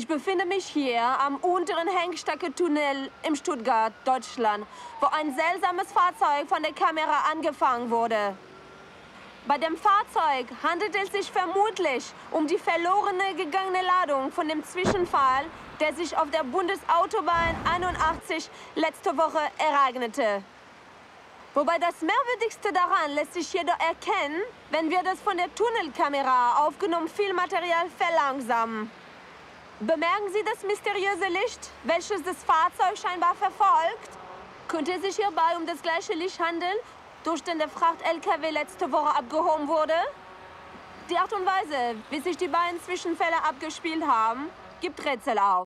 Ich befinde mich hier am unteren Hengstacke-Tunnel im Stuttgart, Deutschland, wo ein seltsames Fahrzeug von der Kamera angefangen wurde. Bei dem Fahrzeug handelt es sich vermutlich um die verlorene gegangene Ladung von dem Zwischenfall, der sich auf der Bundesautobahn 81 letzte Woche ereignete. Wobei das Merkwürdigste daran lässt sich jedoch erkennen, wenn wir das von der Tunnelkamera aufgenommen Filmmaterial verlangsamen. Bemerken Sie das mysteriöse Licht, welches das Fahrzeug scheinbar verfolgt? Könnte es sich hierbei um das gleiche Licht handeln, durch den der Fracht-LKW letzte Woche abgehoben wurde? Die Art und Weise, wie sich die beiden Zwischenfälle abgespielt haben, gibt Rätsel auf.